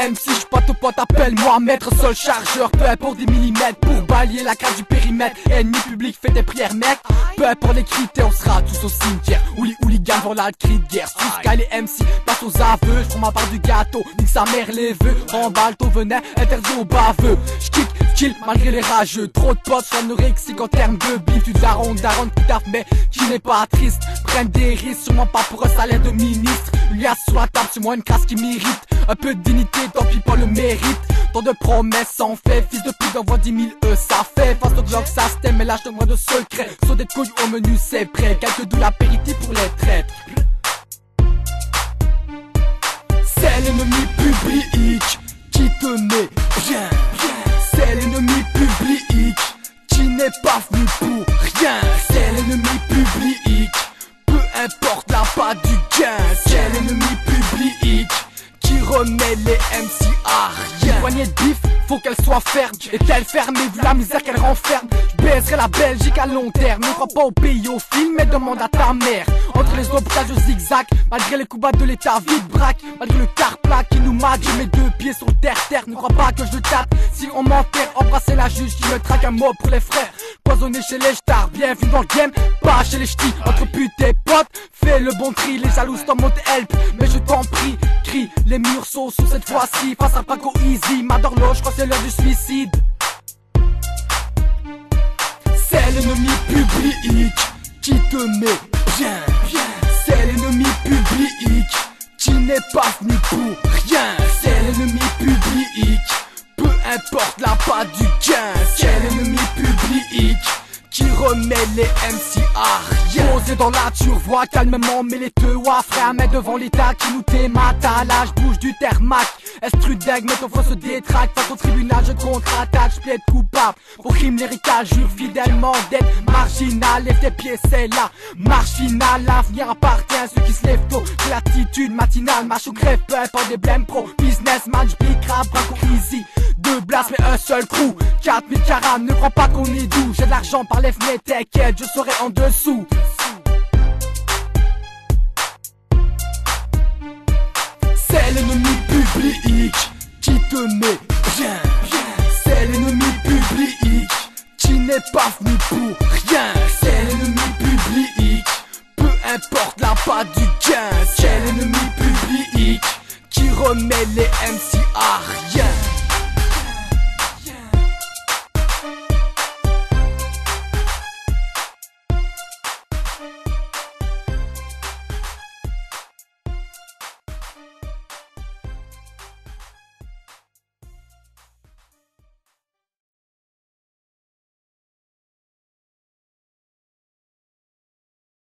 MC, je pas ton pote, appelle-moi maître seul chargeur, peu importe des millimètres pour balayer la carte du périmètre. Ennemi public fait des prières, mec. Peu importe les critères, on sera tous au cimetière. Ou les hooligans vont la cri de guerre. Jusqu'à les MC passe aux aveux, je ma part du gâteau, nique sa mère les vœux. Remballe ton venin, interdit aux baveux. J'kick, kill malgré les rageux. Trop de potes, anorexiques en termes de bif. Tu daron, daron, tout taf, mais qui n'est pas triste. Prennent des risques, sûrement pas pour un salaire de ministre. Lui a sur la table, c'est moi une crasse qui m'irrite. Un peu de dignité, tant pis pas le mérite. Tant de promesses sans fait, fils de pute envoie 10 000 E, ça fait. Face au Glock, ça se mais lâche moi de secret. Sur des couilles au menu, c'est prêt. Quelques doux l'apéritif pour les traîtres. C'est l'ennemi public qui te met bien. C'est l'ennemi public qui n'est pas venu remet les MC à rien. De bif, faut qu'elle soit ferme. Est-elle fermée vu la misère qu'elle renferme Je baiserai la Belgique à long terme. Ne crois pas au pays, au film, mais demande à ta mère. Entre les obstacles, je zigzag. Malgré les coups de l'état vide braque. Malgré le car plat qui nous mate, je mets deux pieds sur terre, terre. Ne crois pas que je tape. Si on m'enterre, embrasser la juge qui me traque un mot pour les frères. Poisonné chez les stars, bienvenue dans le game, pas chez les ch'tis. Entre pute et potes, fais le bon tri. Les jaloux t'en mode help, mais je t'en prie, crie. Les murs sont sous cette fois-ci, face à Paco Easy. Madorlo, je crois c'est l'heure du suicide. C'est l'ennemi public qui te met bien. C'est l'ennemi public qui n'est pas venu pour rien. C'est l'ennemi public, peu importe la pas du gain. C'est l'ennemi public qui remet les MC à. Posé dans la vois calmement, mais les deux wa frère, mais devant l'état qui nous t'émate à l'âge, bouge du termac. Estrudeg, mais ton faux se détraque, face au tribunal, je contre-attaque, je plaide coupable. Pour crime lyrical, jure fidèlement d'être marginal, lève tes pieds, c'est là. Marche finale, l'avenir appartient à ceux qui se lèvent tôt. L'attitude matinale, marche ou grève, peu des blèmes pro. Businessman, j'pique rap, easy. Deux blasts mais un seul crew 4000 carams, ne crois pas qu'on est doux. J'ai de l'argent par les fenêtres, t'inquiète, je serai en dessous. C'est l'ennemi public qui te met bien. C'est l'ennemi public qui n'est pas venu pour rien. C'est l'ennemi public, peu importe la part du gain. C'est l'ennemi public qui remet les MC à rien.